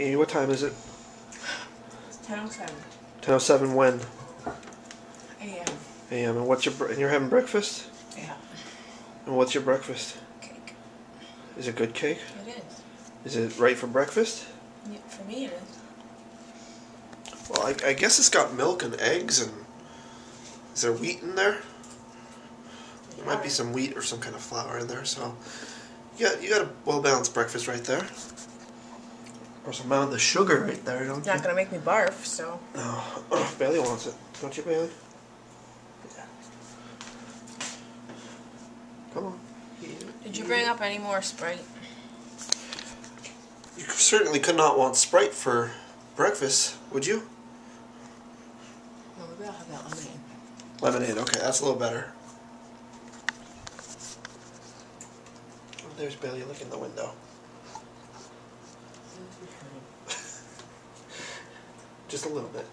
Amy, what time is it? It's 10.07 10:07 when? a.m. a.m. And what's your and you're having breakfast? Yeah. And what's your breakfast? Cake. Is it good cake? It is. Is it right for breakfast? Yeah, for me it is. Well, I, I guess it's got milk and eggs and is there wheat in there? There might be some wheat or some kind of flour in there. So you got you got a well balanced breakfast right there. Or some amount of the sugar right there, don't It's you? not gonna make me barf, so. No, Bailey wants it, don't you, Bailey? Yeah. Come on. Did you bring up any more Sprite? You certainly could not want Sprite for breakfast, would you? No, maybe I'll have that lemonade. Lemonade, okay, that's a little better. Oh, there's Bailey looking in the window. Just a little bit.